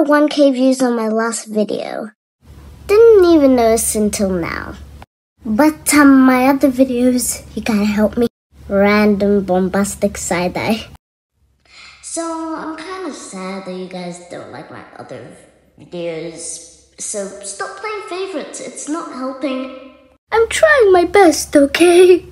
1k views on my last video. Didn't even notice until now. But um, my other videos, you gotta help me. Random bombastic side eye. So I'm kind of sad that you guys don't like my other videos. So stop playing favorites, it's not helping. I'm trying my best, okay?